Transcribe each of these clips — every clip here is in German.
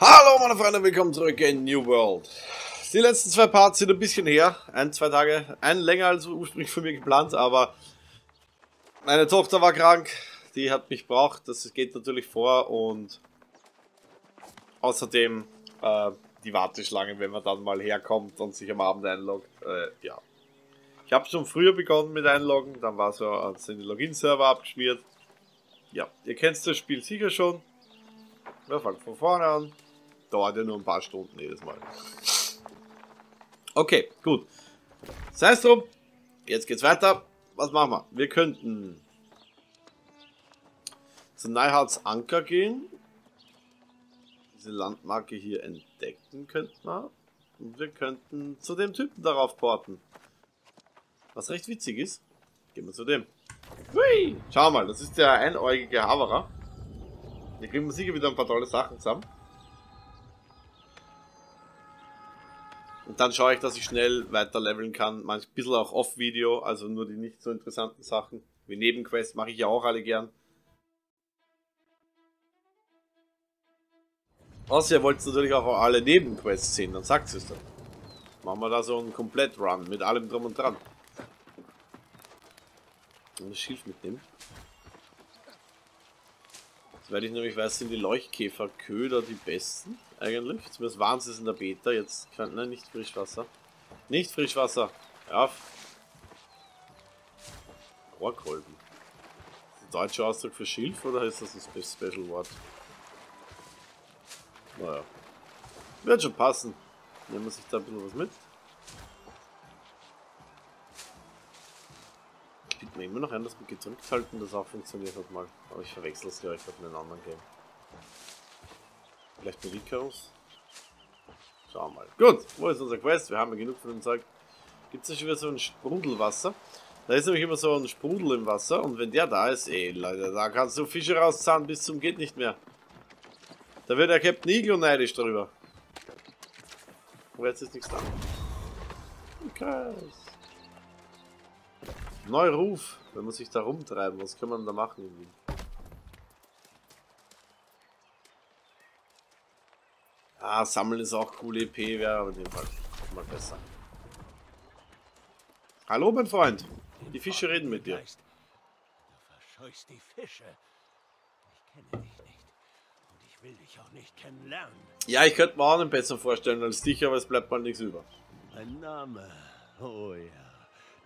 Hallo meine Freunde, willkommen zurück in New World. Die letzten zwei Parts sind ein bisschen her, ein, zwei Tage, ein länger als ursprünglich für mich geplant, aber meine Tochter war krank, die hat mich braucht, das geht natürlich vor und außerdem äh, die Warteschlange, wenn man dann mal herkommt und sich am Abend einloggt, äh, ja. Ich habe schon früher begonnen mit Einloggen, dann war so, sind die Login-Server abgeschmiert. Ja, ihr kennt das Spiel sicher schon. Wir fangen von vorne an. Dauert ja nur ein paar Stunden jedes Mal. Okay, gut. Sei es drum. Jetzt geht's weiter. Was machen wir? Wir könnten zu Neuhards Anker gehen. Diese Landmarke hier entdecken könnten wir. Und wir könnten zu dem Typen darauf porten. Was recht witzig ist. Gehen wir zu dem. Hui! Schau mal, das ist der einäugige Haverer. Hier kriegen wir sicher wieder ein paar tolle Sachen zusammen. Dann schaue ich, dass ich schnell weiter leveln kann. Manchmal ein bisschen auch Off-Video, also nur die nicht so interessanten Sachen. Wie Nebenquests mache ich ja auch alle gern. Außer ihr wollt natürlich auch alle Nebenquests sehen, dann sagt es dann. Machen wir da so einen Komplett-Run mit allem drum und dran. Und das Schilf mitnehmen. Soweit ich nämlich weiß, sind die Leuchtkäferköder die besten, eigentlich. Zumindest waren sie es in der Beta, jetzt kann, nein, nicht Frischwasser. Nicht Frischwasser. Ja. Rohrkolben. Der deutsche Ausdruck für Schilf oder ist das ein Special Wort? Naja. Wird schon passen. Nehmen wir sich da ein bisschen was mit. Ich bitte mir immer noch ein, dass mit gedrückt halten das auch funktioniert hat mal. Aber ich verwechsel es gleich mit einem anderen Game. Vielleicht mit Icarus? Schauen wir mal. Gut, wo ist unser Quest? Wir haben ja genug von dem Zeug. Gibt es schon wieder so ein Sprudelwasser? Da ist nämlich immer so ein Sprudel im Wasser und wenn der da ist, ey Leute, da kannst du Fische rauszahlen bis zum geht nicht mehr. Da wird der Captain Iglo neidisch drüber. Aber jetzt ist nichts da. Krass. Neuruf, wenn man sich da rumtreiben, was kann man da machen irgendwie? Ah, sammeln ist auch cool EP, wäre aber in dem Fall mal besser. Hallo, mein Freund. Die Fische reden mit dir. Du verscheuchst die Fische. Ich kenne dich nicht. Und ich will dich auch nicht kennenlernen. Ja, ich könnte mir auch einen besser vorstellen als dich, aber es bleibt mal nichts über. Ein Name. Oh ja.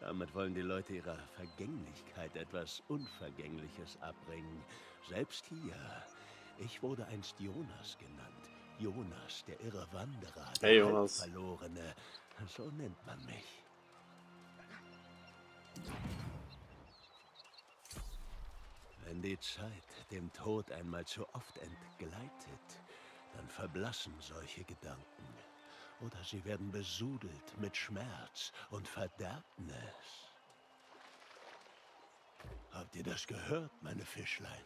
Damit wollen die Leute ihrer Vergänglichkeit etwas Unvergängliches abbringen. Selbst hier. Ich wurde einst Jonas genannt. Jonas, der irre Wanderer, der Hey, Jonas. Verlorene. So nennt man mich. Wenn die Zeit dem Tod einmal zu oft entgleitet, dann verblassen solche Gedanken. Oder sie werden besudelt mit Schmerz und Verderbnis. Habt ihr das gehört, meine Fischlein?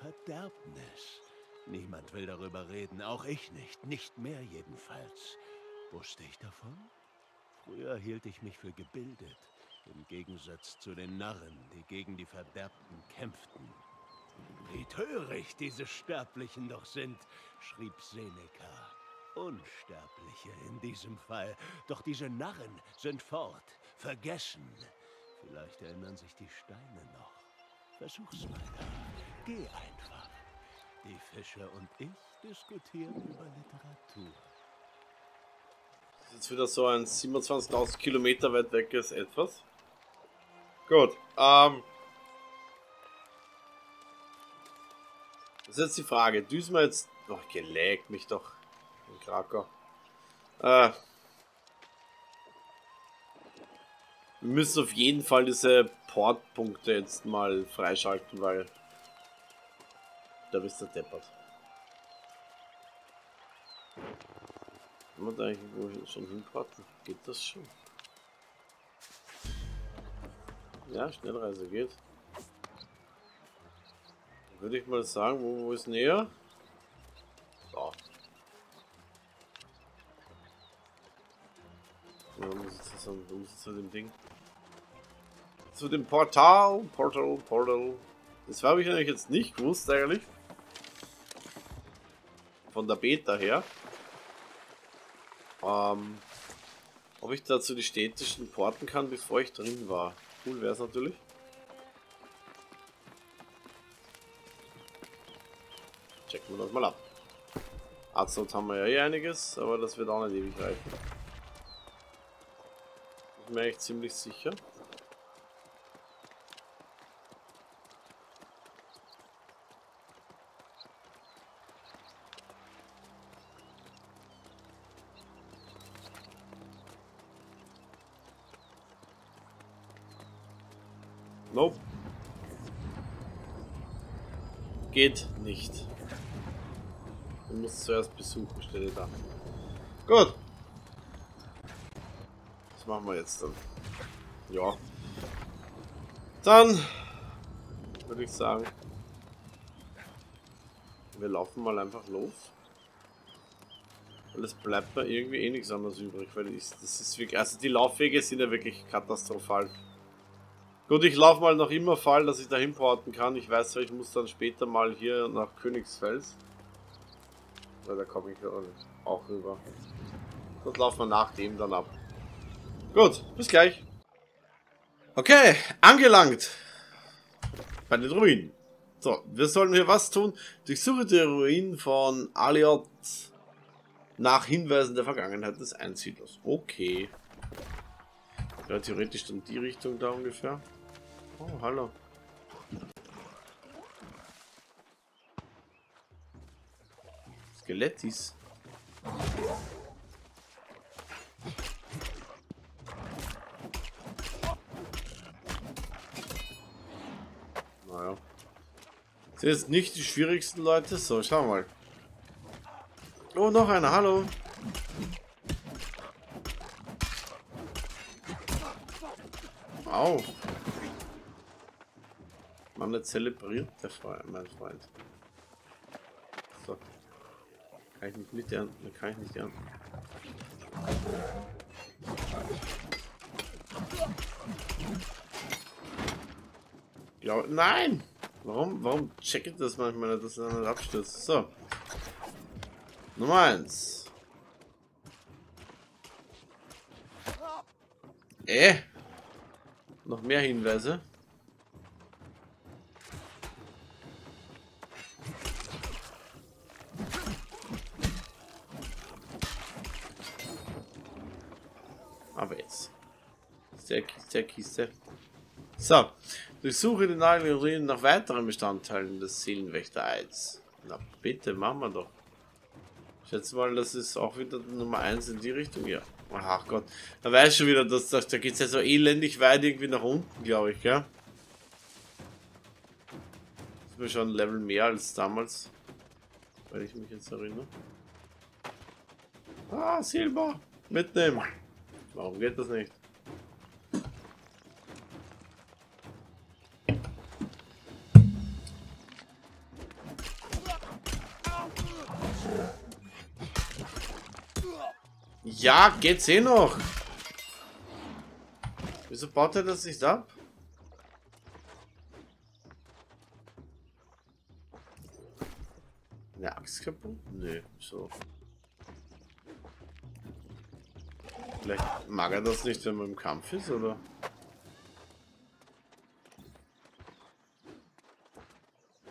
Verderbnis. Niemand will darüber reden, auch ich nicht, nicht mehr jedenfalls. Wusste ich davon? Früher hielt ich mich für gebildet, im Gegensatz zu den Narren, die gegen die Verderbten kämpften. Wie töricht diese Sterblichen doch sind, schrieb Seneca. Unsterbliche in diesem Fall. Doch diese Narren sind fort, vergessen. Vielleicht erinnern sich die Steine noch. Versuch's mal. Geh einfach. Die Fische und ich diskutieren über Literatur. Jetzt wieder so ein 27.000 Kilometer weit weg ist etwas. Gut, ähm. Das ist jetzt die Frage. Düsen wir jetzt. Oh, gelägt mich doch. In Krakau. Äh. Wir müssen auf jeden Fall diese Portpunkte jetzt mal freischalten, weil. Da bist du deppert. Kann man da irgendwo schon hinporten? Geht das schon? Ja, Schnellreise geht. Würde ich mal sagen, wo, wo ist näher? So. Ja, muss jetzt zu, muss zu dem Ding. Zu dem Portal, Portal, Portal. Das habe ich eigentlich jetzt nicht gewusst eigentlich. Von der Beta her. Ähm, ob ich dazu die städtischen porten kann, bevor ich drin war. Cool wäre es natürlich. Checken wir das mal ab. Azot haben wir ja eh einiges, aber das wird auch nicht ewig reichen. Ich bin mir eigentlich ziemlich sicher. Geht nicht. Du musst zuerst besuchen, stelle da. Gut. Was machen wir jetzt dann? Ja. Dann würde ich sagen, wir laufen mal einfach los. Weil es bleibt mir irgendwie eh nichts anderes übrig, weil ich, das ist wirklich, also die Laufwege sind ja wirklich katastrophal. Gut, ich laufe mal noch immer Fall, dass ich dahin porten kann. Ich weiß ich muss dann später mal hier nach Königsfels. Ja, da komme ich auch rüber. Das laufen wir nach dem dann ab. Gut, bis gleich. Okay, angelangt. Bei den Ruinen. So, wir sollen hier was tun. Durchsuche die Ruinen von Aliot nach Hinweisen der Vergangenheit des Einsiedlers. Okay. Ja, theoretisch dann die Richtung da ungefähr. Oh, hallo. Skelettis. Naja. Sind jetzt nicht die schwierigsten Leute. So, schau mal. Oh, noch einer. Hallo. Au. Man nicht zelebriert, der Freund, mein Freund. So. Kann ich nicht mit dir, kann ich nicht an. Ja, nein! Warum, warum checke das manchmal dass er nicht abstürzt? So. Nummer 1. Äh. Noch mehr Hinweise. Kiste. So, durchsuche den Nagelruinen nach weiteren Bestandteilen des Seelenwächter-Eids. Na bitte, machen wir doch. Ich schätze mal, das ist auch wieder Nummer 1 in die Richtung. Ja. Ach Gott. Da weiß schon wieder, dass, dass da geht es ja so elendig weit irgendwie nach unten, glaube ich, gell? Das ist mir schon ein Level mehr als damals. Weil ich mich jetzt erinnere. Ah, Silber! Mitnehmen! Warum geht das nicht? Ja, geht's eh noch. Wieso baut er das nicht ab? Eine Axt kaputt? Nö, so. Vielleicht mag er das nicht, wenn man im Kampf ist, oder?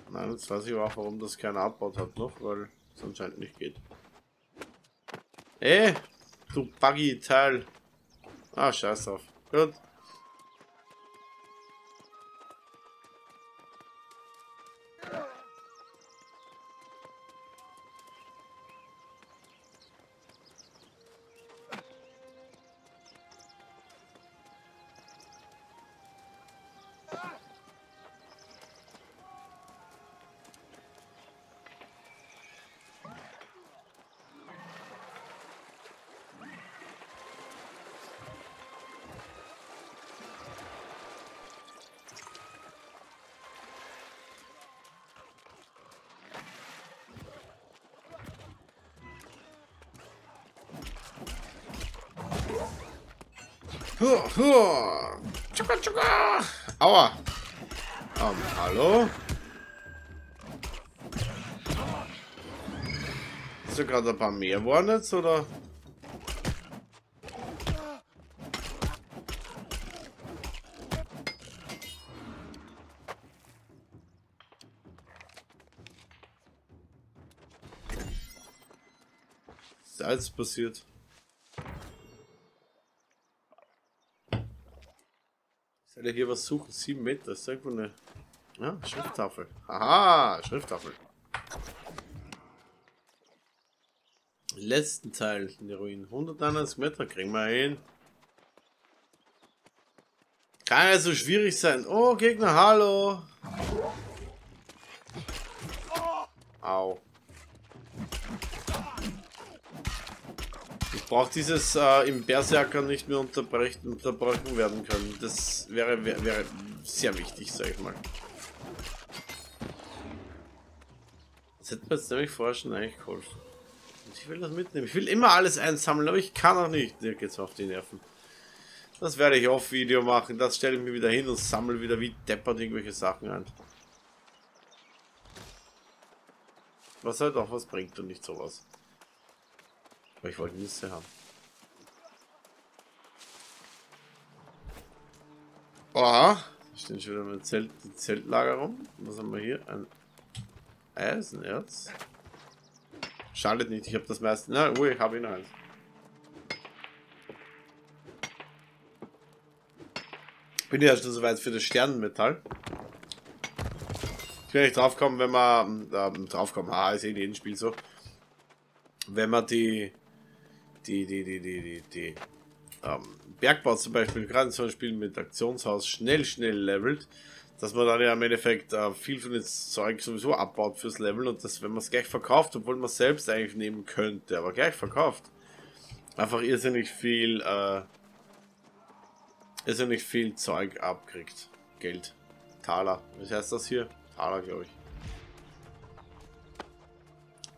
Nein, jetzt weiß ich auch, warum das keiner abbaut hat noch, weil es anscheinend nicht geht. Ey, Du Buggy-Teil. Ah, scheiß drauf. Gut. Tschuka, tschuka. Aua. Um, hallo? Ist da gerade ein paar mehr waren jetzt, oder? Alles passiert. Ich hier was suchen? 7 Meter, ist irgendwo eine ja, Schrifttafel. Aha, Schrifttafel. Letzten Teil in der Ruinen. 191 Meter kriegen wir hin. Kann ja so schwierig sein. Oh, Gegner, hallo. Au. Ich brauche dieses äh, im Berserker nicht mehr unterbrechen, unterbrochen werden können. Das wäre, wäre, wäre sehr wichtig, sag ich mal. Das hätte mir jetzt nämlich vorher schon eigentlich geholfen. Ich will das mitnehmen. Ich will immer alles einsammeln, aber ich kann auch nicht. Dir geht's auf die Nerven. Das werde ich auf Video machen. Das stelle ich mir wieder hin und sammle wieder wie deppert irgendwelche Sachen ein. Was halt auch was bringt und nicht sowas. Aber ich wollte Nüsse haben. Oha, da stehen schon wieder mein Zelt, die Zeltlager rum. Was haben wir hier? Ein Eisenerz. Schadet nicht, ich habe das meiste. Na, oh, ich habe ihn eins. Bin ja schon soweit für das Sternenmetall. Ich will nicht draufkommen, wenn man ähm, draufkommen. Ah, ist eh in jedem Spiel so. Wenn man die die die die die die, die ähm, Bergbau zum Beispiel gerade in so einem Spiel mit Aktionshaus schnell schnell levelt, dass man dann ja im Endeffekt äh, viel von dem Zeug sowieso abbaut fürs Level und dass, wenn man es gleich verkauft, obwohl man es selbst eigentlich nehmen könnte, aber gleich verkauft, einfach irrsinnig viel, äh, irrsinnig viel Zeug abkriegt. Geld. Taler. Was heißt das hier? Taler, glaube ich.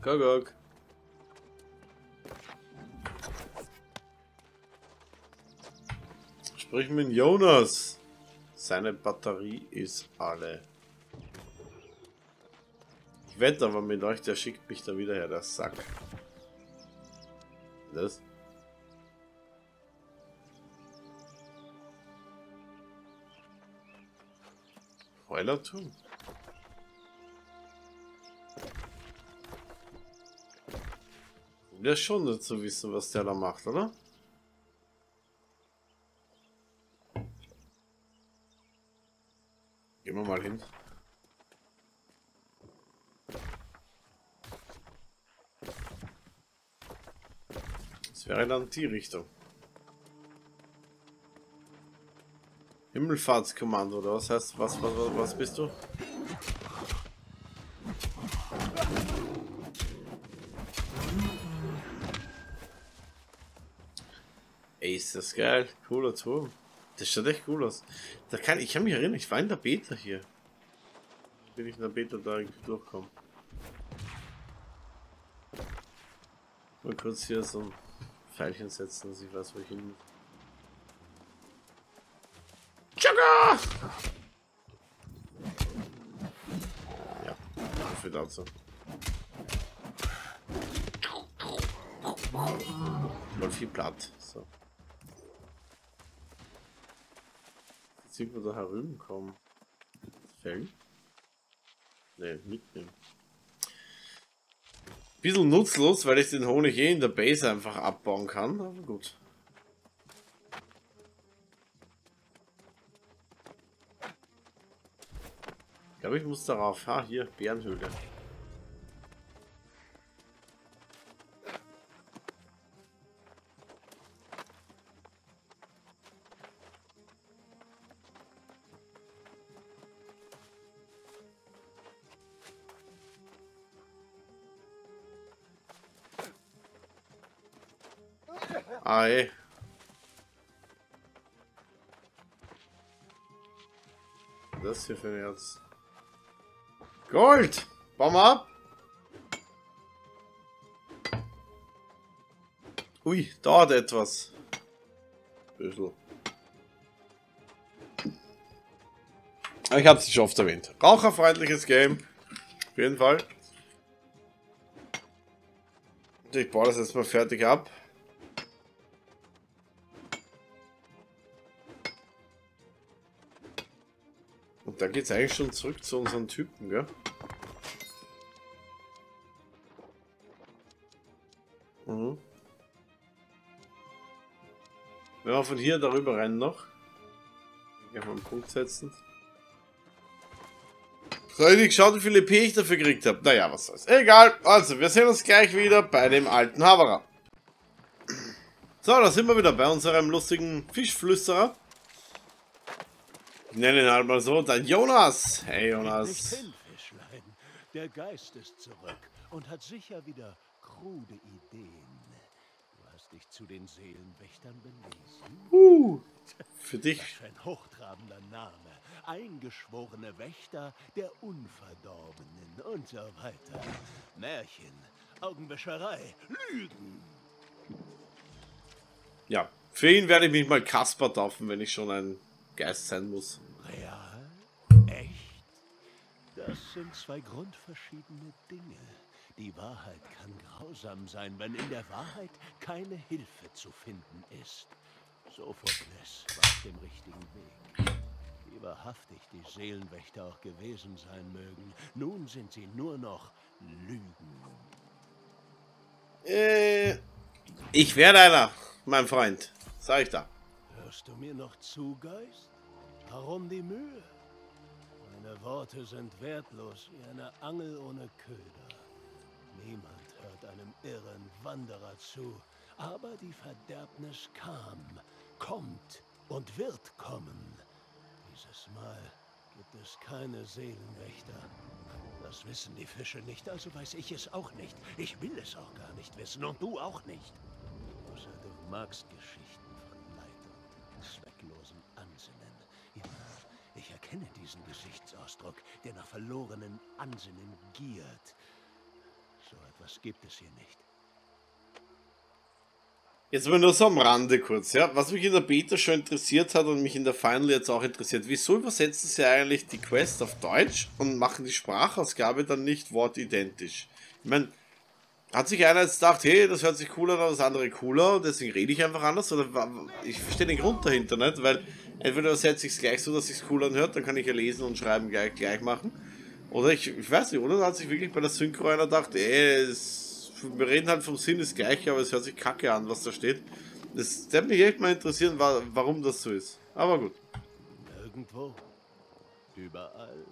Guck, Sprich mit Jonas. Seine Batterie ist alle. Ich wette aber mit euch, der schickt mich da wieder her, der Sack. Das? Heulertum? Ja schon zu wissen, was der da macht, oder? Gehen wir mal hin. Das wäre dann die Richtung. Himmelfahrtskommando, oder was heißt, was, was, was bist du? Ey, ist das geil. Cooler Turm. Das schaut echt cool aus. Da kann, ich kann mich erinnern, ich war in der Beta hier. Bin ich in der Beta da irgendwie durchkommen. Mal kurz hier so ein Pfeilchen setzen, dass ich weiß, wo ich hin muss. Sugar! Ja, für dazu. Mal viel platt. Da herumkommen. Fell? Ne, mitnehmen. Bisschen nutzlos, weil ich den Honig eh in der Base einfach abbauen kann, aber gut. Ich glaube, ich muss darauf. Ha, hier, Bärenhöhle. Ei. Das hier für ein Herz. Gold! Baum ab! Ui, dauert etwas. Bisschen. Ich es schon oft erwähnt. Raucherfreundliches Game. Auf jeden Fall. Ich baue das jetzt mal fertig ab. Da geht es eigentlich schon zurück zu unseren Typen, gell? Mhm. Wenn wir von hier darüber rennen noch. Ich mal einen Punkt setzen. So, ich geschaut, wie viele P ich dafür gekriegt habe. Naja, was soll's. Egal. Also, wir sehen uns gleich wieder bei dem alten Haverer. So, da sind wir wieder bei unserem lustigen Fischflüsterer. Ich nenne ihn halt mal so, dein Jonas. Hey Jonas. Hin. Der Geist ist zurück und hat sicher wieder krude Ideen. Du hast dich zu den Seelenwächtern belesen. Uh, für dich. Ein hochtrabender Name. Eingeschworene Wächter der Unverdorbenen und so weiter. Märchen, Augenwäscherei, Lügen. Ja, für ihn werde ich mich mal Kasper taufen, wenn ich schon ein Geist sein muss. Real? Echt? Das sind zwei grundverschiedene Dinge. Die Wahrheit kann grausam sein, wenn in der Wahrheit keine Hilfe zu finden ist. Sophokles war auf dem richtigen Weg. Wie wahrhaftig die Seelenwächter auch gewesen sein mögen, nun sind sie nur noch Lügen. Äh, ich werde einer, mein Freund. Sag ich da. Hörst du mir noch zu, Geist? Warum die Mühe? Meine Worte sind wertlos wie eine Angel ohne Köder. Niemand hört einem irren Wanderer zu, aber die Verderbnis kam, kommt und wird kommen. Dieses Mal gibt es keine Seelenwächter. Das wissen die Fische nicht, also weiß ich es auch nicht. Ich will es auch gar nicht wissen und du auch nicht. Außer du magst Geschichten von Leid und. Ja, ich erkenne diesen Gesichtsausdruck, der nach verlorenen Ansinnen giert. So etwas gibt es hier nicht. Jetzt mal nur so am Rande kurz, ja. Was mich in der Beta schon interessiert hat und mich in der Final jetzt auch interessiert, wieso übersetzen sie eigentlich die Quest auf Deutsch und machen die Sprachausgabe dann nicht wortidentisch? Ich meine, hat sich einer jetzt gedacht, hey, das hört sich cooler an, das andere cooler, deswegen rede ich einfach anders? Oder ich verstehe den Grund dahinter nicht, weil entweder übersetze ich es gleich so, dass es cool anhört, dann kann ich ja lesen und schreiben gleich, gleich machen. Oder ich, ich weiß nicht, oder? Da hat sich wirklich bei der Synchro einer gedacht, ey, es wir reden halt vom Sinn das gleiche, aber es hört sich kacke an, was da steht. Das würde mich echt mal interessieren, warum das so ist. Aber gut. Irgendwo. Überall.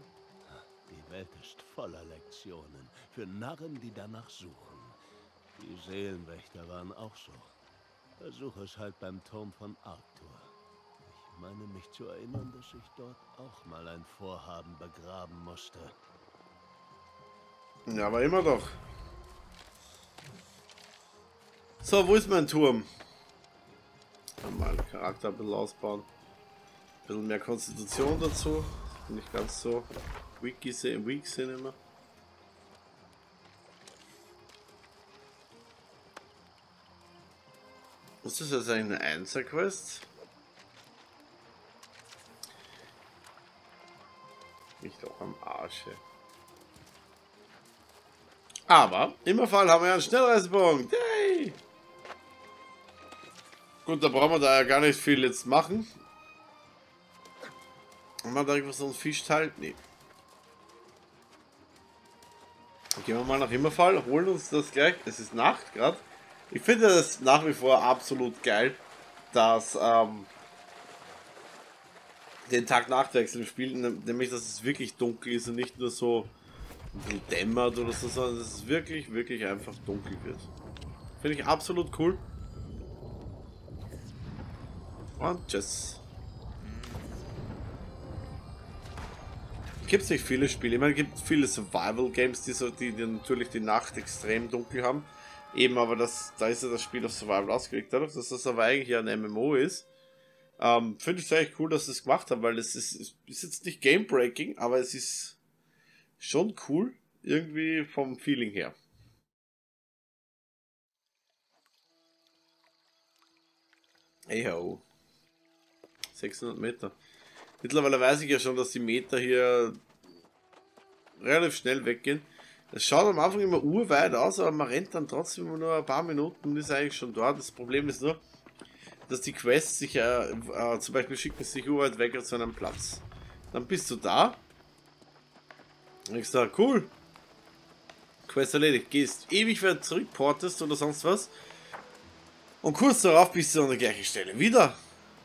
Die Welt ist voller Lektionen für Narren, die danach suchen. Die Seelenwächter waren auch so. Versuch es halt beim Turm von Arthur. Ich meine mich zu erinnern, dass ich dort auch mal ein Vorhaben begraben musste. Ja, aber immer doch. So, wo ist mein Turm? Mal Charakter ein bisschen ausbauen. Ein bisschen mehr Konstitution dazu. Nicht ganz so wiki sehen, weak sind immer. Ist das jetzt eigentlich eine Einser-Quest? Nicht auch am Arsche. Aber, im Fall haben wir einen Schnellreisepunkt. Yay! Gut, da brauchen wir da ja gar nicht viel jetzt machen. Haben wir da irgendwas so ein Fischteil? Nee. Gehen wir mal nach Immerfall, holen uns das gleich. Es ist Nacht gerade. Ich finde das nach wie vor absolut geil, dass ähm, den Tag-Nacht-Wechsel spielen, nämlich dass es wirklich dunkel ist und nicht nur so ein bisschen dämmert oder so, sondern dass es wirklich, wirklich einfach dunkel wird. Finde ich absolut cool. Und tschüss. Gibt es nicht viele Spiele. Ich meine, es gibt viele Survival-Games, die, so, die, die natürlich die Nacht extrem dunkel haben. Eben, aber das, da ist ja das Spiel auf Survival ausgelegt. Dadurch, dass das aber eigentlich ja ein MMO ist, ähm, finde ich es eigentlich cool, dass sie es gemacht haben, weil es ist, ist jetzt nicht Game-Breaking, aber es ist schon cool, irgendwie vom Feeling her. Hey ho. 600 Meter. Mittlerweile weiß ich ja schon, dass die Meter hier relativ schnell weggehen. Es schaut am Anfang immer urweit aus, aber man rennt dann trotzdem nur ein paar Minuten und ist eigentlich schon dort. Das Problem ist nur, dass die Quests sich, äh, äh, zum Beispiel schicken sich urweit weg zu einem Platz. Dann bist du da. Und ich sage, cool. Quest erledigt. Gehst ewig weit zurück, portest oder sonst was. Und kurz darauf bist du an der gleichen Stelle wieder.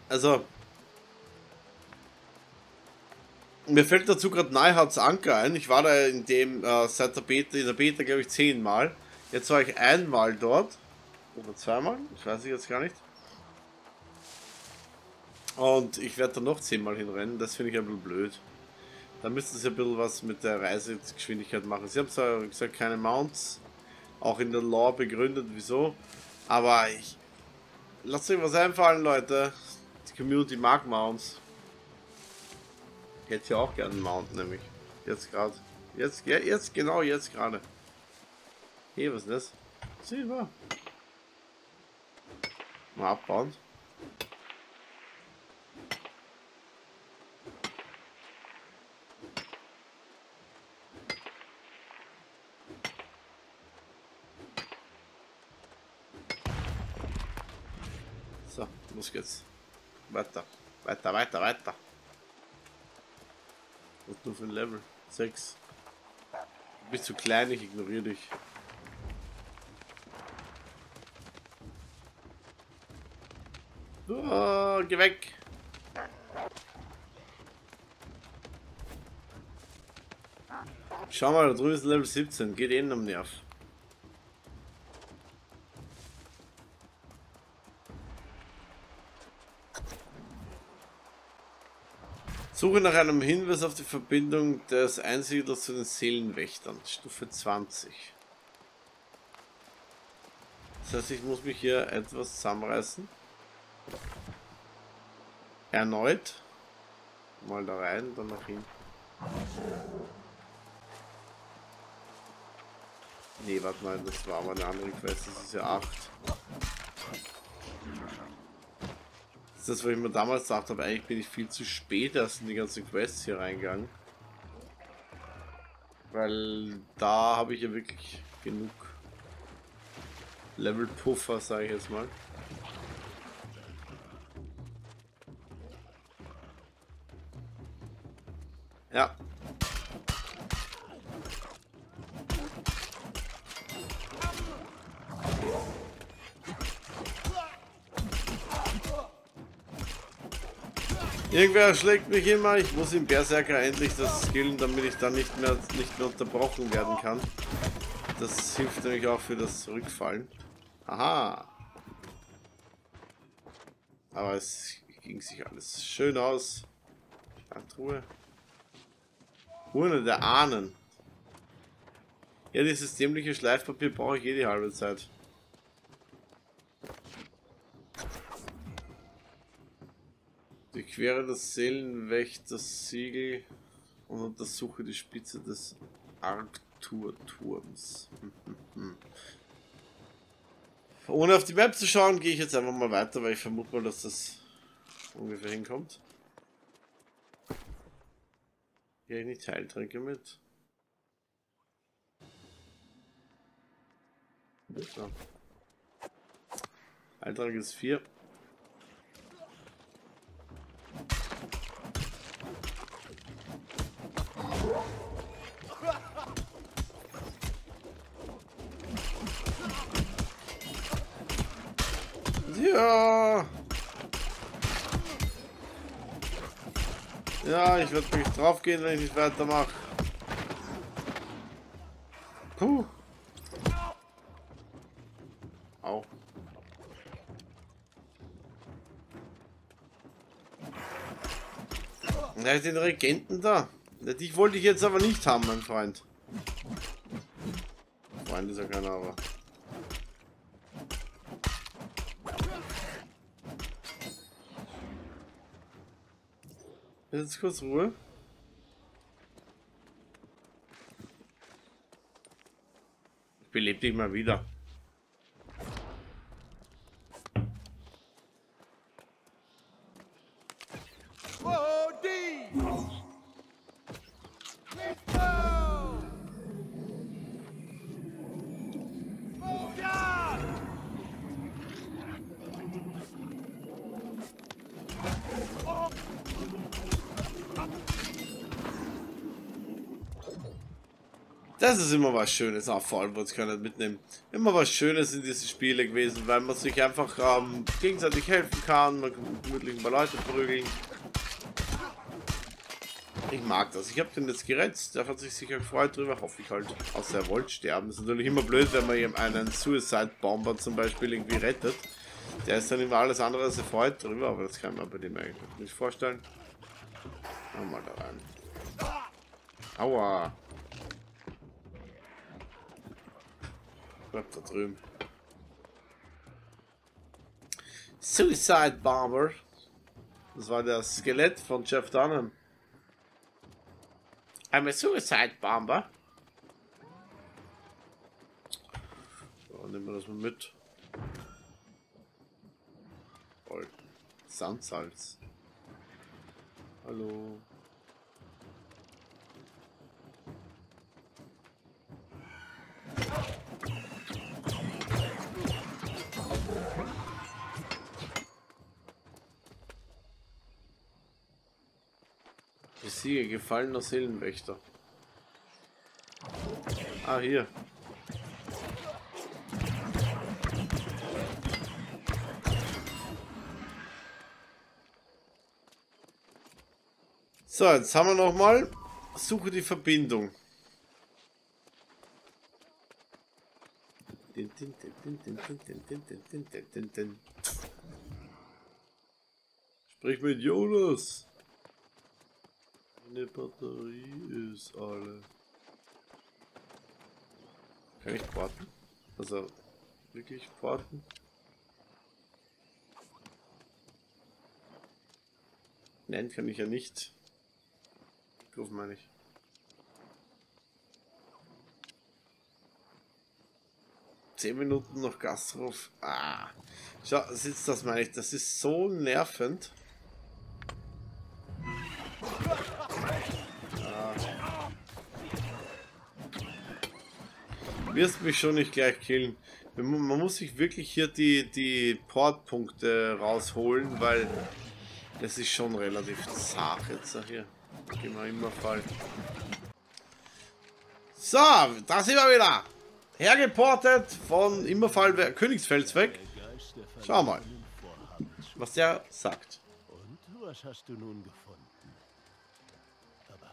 Also, mir fällt dazu gerade Neuhards Anker ein. Ich war da in dem, äh, seit der Beta, in der Beta glaube ich zehnmal. Jetzt war ich einmal dort. Oder zweimal? Ich weiß jetzt gar nicht. Und ich werde da noch zehnmal hinrennen. Das finde ich ein bisschen blöd. Da müssten sie ein bisschen was mit der Reisegeschwindigkeit machen. Sie haben zwar gesagt, keine Mounts. Auch in der Lore begründet, wieso. Aber ich... Lasst euch was einfallen, Leute. Die Community mag Mounts. Ich hätte ja auch gerne einen Mount, nämlich. Jetzt gerade. Jetzt, ja, jetzt, genau jetzt gerade. Hey, was ist das? Silber. Mal abbauen. So, los geht's. Weiter. Weiter, weiter, weiter. Was du für ein Level? 6. Du bist zu klein, ich ignoriere dich. Oh, geh weg. Schau mal, da drüben ist Level 17. Geht eh am Nerv. Suche nach einem Hinweis auf die Verbindung des Einsiedlers zu den Seelenwächtern. Stufe 20. Das heißt, ich muss mich hier etwas zusammenreißen. Erneut. Mal da rein, dann nach hinten. Nee, warte mal, das war aber eine andere Quest, das ist ja 8. Das ist das, was ich mir damals gesagt habe, eigentlich bin ich viel zu spät erst in die ganzen Quests hier reingegangen. Weil da habe ich ja wirklich genug Level-Puffer, sage ich jetzt mal. Ja. Irgendwer schlägt mich immer. Ich muss im Berserker endlich das skillen, damit ich dann nicht mehr, nicht mehr unterbrochen werden kann. Das hilft nämlich auch für das Rückfallen. Aha. Aber es ging sich alles schön aus. Truhe. Urne der Ahnen. Ja, dieses dämliche Schleifpapier brauche ich jede halbe Zeit. Die Quere das Seelenwächter-Siegel und untersuche die Spitze des Arctur-Turms. Ohne auf die Map zu schauen, gehe ich jetzt einfach mal weiter, weil ich vermute mal, dass das ungefähr hinkommt. Hier ich nicht Heiltränke mit. So. Heiltrank ist 4. Ja. Ja, ich werde mich drauf gehen, wenn ich nicht weitermache. Puh. Au. Ja, den Regenten da. Dich wollte ich jetzt aber nicht haben, mein Freund. Freund ist ja keiner, aber... Jetzt kurz Ruhe. Ich belebe dich mal wieder. Das ist immer was Schönes, auch vor allem, was kann ich mitnehmen. Immer was Schönes in diesen Spiele gewesen, weil man sich einfach ähm, gegenseitig helfen kann, man kann gemütlich ein paar Leute prügeln. Ich mag das. Ich habe den jetzt gerettet. Der hat sich sicher gefreut drüber. Hoffe ich halt. Außer er wollte sterben. Ist natürlich immer blöd, wenn man eben einen Suicide Bomber zum Beispiel irgendwie rettet. Der ist dann immer alles andere als erfreut drüber. Aber das kann man bei dem eigentlich nicht vorstellen. Mal da rein. Aua. Da drüben. Suicide Bomber. Das war das Skelett von Jeff Dunham. I'm a suicide bomber. So, nehmen wir das mal mit. Voll. Sandsalz. Hallo. Besiege gefallener Seelenwächter. Ah, hier. So, jetzt haben wir noch mal. Suche die Verbindung. Sprich mit Jonas. Meine Batterie ist alle. Kann ich warten? Also, wirklich warten? Nein, kann ich ja nicht. Ruf meine ich. Zehn Minuten noch Gastruf. Ah. Schau, sitzt das meine ich. Das ist so nervend. Wirst mich schon nicht gleich killen. Man muss sich wirklich hier die, die Portpunkte rausholen, weil das ist schon relativ zart jetzt hier. Wir immer Fall. So, da sind wir wieder. Hergeportet von Immerfall Königsfels weg. Schau mal, was der sagt. Und was hast du nun gefunden? Aber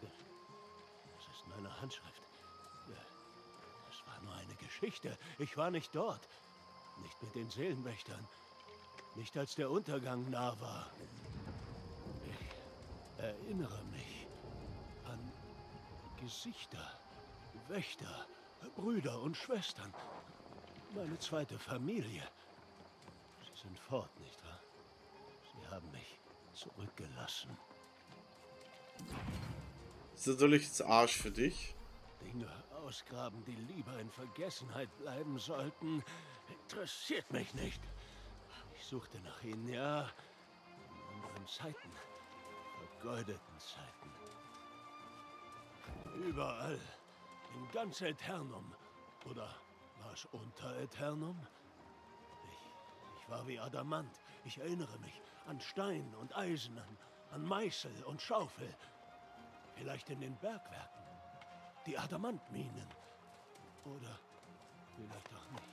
das ist meine Handschrift. Geschichte. Ich war nicht dort. Nicht mit den Seelenwächtern. Nicht als der Untergang nah war. Ich erinnere mich an Gesichter, Wächter, Brüder und Schwestern. Meine zweite Familie. Sie sind fort, nicht wahr? Sie haben mich zurückgelassen. Ist natürlich jetzt Arsch für dich? Dinge ausgraben, die lieber in Vergessenheit bleiben sollten, interessiert mich nicht. Ich suchte nach ihnen, ja, in anderen Zeiten, vergeudeten Zeiten. Überall, in ganz Eternum, oder war es unter Eternum? Ich, ich war wie Adamant, ich erinnere mich an Stein und Eisen, an, an Meißel und Schaufel, vielleicht in den Bergwerken. Die Adamantminen. Oder vielleicht doch nicht.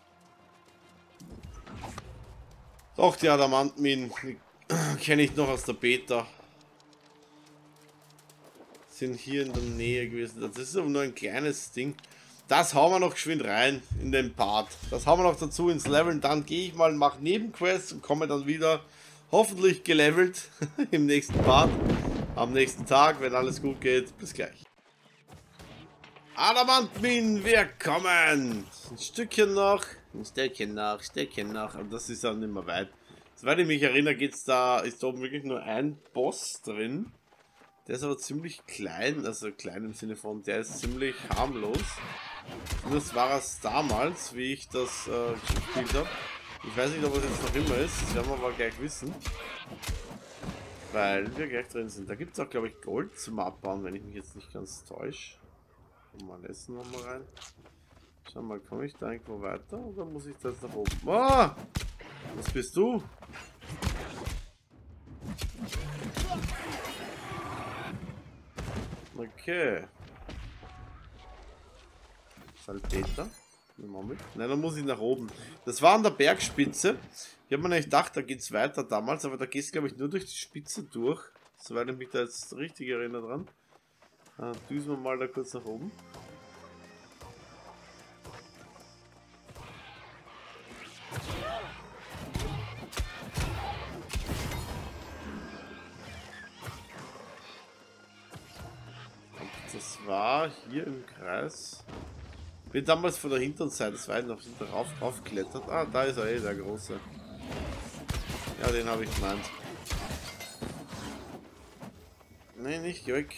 Doch, die Adamantminen kenne ich noch aus der Beta. Sind hier in der Nähe gewesen. Das ist aber nur ein kleines Ding. Das hauen wir noch geschwind rein in den Part. Das hauen wir noch dazu ins Leveln. Dann gehe ich mal, mache Nebenquests und komme dann wieder hoffentlich gelevelt im nächsten Part. Am nächsten Tag, wenn alles gut geht. Bis gleich. Adamantmin, wir kommen! Ein Stückchen noch, ein Stückchen noch, ein Stückchen noch, aber das ist dann nicht mehr weit. Soweit ich mich erinnere, geht's da, ist da oben wirklich nur ein Boss drin. Der ist aber ziemlich klein, also klein im Sinne von, der ist ziemlich harmlos. Und das war es damals, wie ich das äh, gespielt habe. Ich weiß nicht, ob es jetzt noch immer ist, das werden wir aber gleich wissen. Weil wir gleich drin sind. Da gibt es auch, glaube ich, Gold zum Abbauen, wenn ich mich jetzt nicht ganz täusche. Mal Essen noch mal rein. Schau mal, komme ich da irgendwo weiter oder muss ich das nach oben? Oh! Was bist du? Okay. Salpeter. Nein, dann muss ich nach oben. Das war an der Bergspitze. Ich habe mir nicht gedacht, da geht es weiter damals, aber da geht es, glaube ich, nur durch die Spitze durch. Soweit ich mich da jetzt richtig erinnere dran. Äh, düsen wir mal da kurz nach oben. das war hier im Kreis. Bin damals von der hinteren Seite des Weiden auf geklettert. Ah, da ist er eh, der große. Ja, den habe ich gemeint. Nein, nicht, geh weg.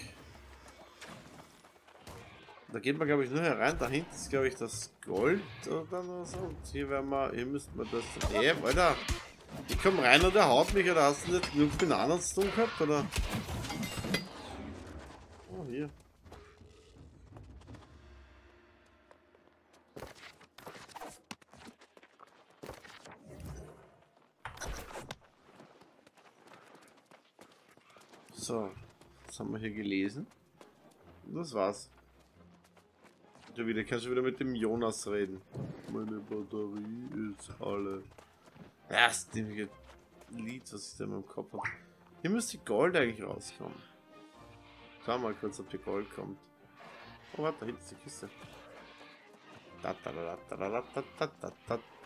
Da geht man, glaube ich, nur herein. Da hinten ist, glaube ich, das Gold oder so. Und hier werden wir, hier müssten wir das. Ey, Alter! Ich komme rein und der haut mich, oder hast du nicht genug Bananen zu tun gehabt, oder? Oh, hier. So, was haben wir hier gelesen? Das war's. Du wieder, kannst du wieder mit dem Jonas reden. Meine Batterie ist alle. Das dämliche Lied, was ich da in meinem Kopf habe. Hier müsste Gold eigentlich rauskommen. Schau mal kurz, ob hier Gold kommt. Oh, warte, da hinten ist die Kiste. Da, da, da, da, da, da, da, da, da. Ich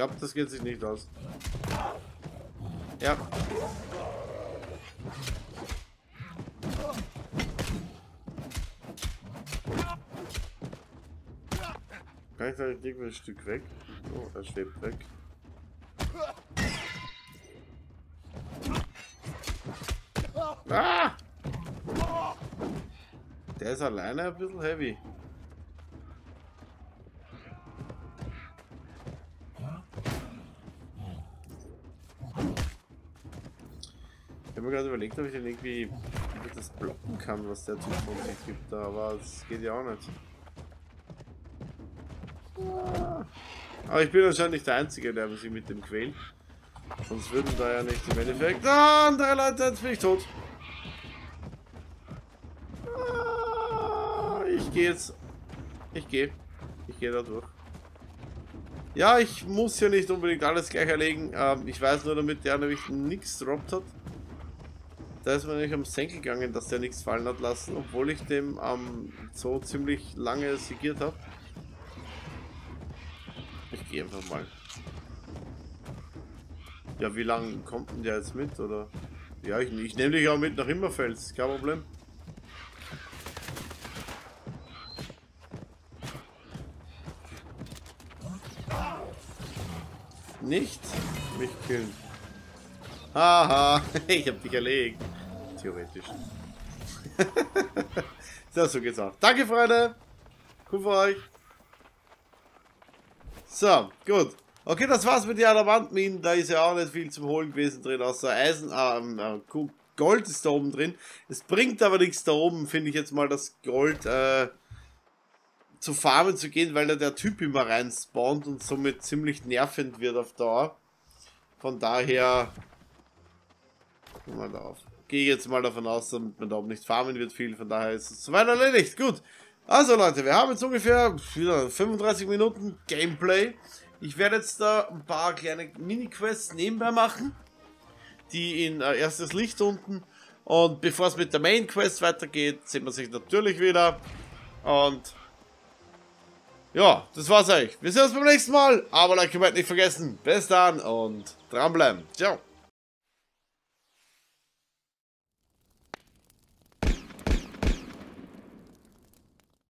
glaube, das geht sich nicht aus. Ja. Kann ich da nicht ein Stück weg? Oh, er schwebt weg. Ah! Der ist alleine ein bisschen heavy. Habe mir gerade überlegt, ob ich den irgendwie das blocken kann, was der Typ von sich gibt, aber es geht ja auch nicht. Aber ich bin anscheinend nicht der Einzige, der sich mit dem quält. Sonst würden da ja nicht im Endeffekt... Ah, andere Leute, jetzt bin ich tot. Ah, ich gehe jetzt... Ich gehe. Ich gehe da durch. Ja, ich muss ja nicht unbedingt alles gleich erlegen. Ähm, ich weiß nur, damit der nämlich nichts droppt hat. Da ist mir nicht am Senkel gegangen, dass der nichts fallen hat lassen, obwohl ich dem ähm, so ziemlich lange sigiert habe. Ich gehe einfach mal. Ja, wie lange kommt denn der jetzt mit, oder? Ja, ich, ich nehme dich auch mit nach Immerfels, kein Problem. Nicht mich killen. Haha, ich hab dich erlegt. Theoretisch. so, so geht's auch. Danke, Freunde. Cool für euch. So, gut. Okay, das war's mit den Adamantminen. Da ist ja auch nicht viel zum Holen gewesen drin, außer Eisen. Ähm, äh, Gold ist da oben drin. Es bringt aber nichts da oben, finde ich jetzt mal, das Gold äh, zu farmen zu gehen, weil da der Typ immer rein spawnt und somit ziemlich nervend wird auf Dauer. Von daher Mal darauf. Gehe jetzt mal davon aus, damit man da oben nicht farmen wird viel, von daher ist es soweit erledigt. Gut. Also Leute, wir haben jetzt ungefähr wieder 35 Minuten Gameplay. Ich werde jetzt da ein paar kleine Mini-Quests nebenbei machen. Die in äh, erstes Licht unten. Und bevor es mit der Main-Quest weitergeht, sehen wir sich natürlich wieder. Und ja, das war's eigentlich. Wir sehen uns beim nächsten Mal. Aber like, nicht vergessen. Bis dann und dranbleiben. Ciao.